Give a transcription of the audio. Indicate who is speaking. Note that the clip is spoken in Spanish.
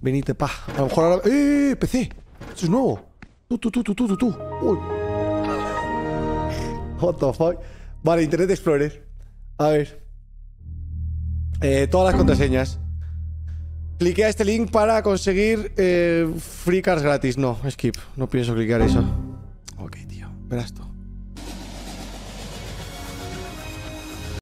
Speaker 1: Venite, pa. A lo mejor ahora. ¡Eh! PC. Esto es nuevo. Tú, tú, tú, tú, tú, tú. Uy. What the fuck. Vale, Internet Explorer. A ver. Eh, todas las contraseñas. Clique a este link para conseguir eh, free cards gratis. No, skip. No pienso clicar eso. Ok, tío. Verás tú.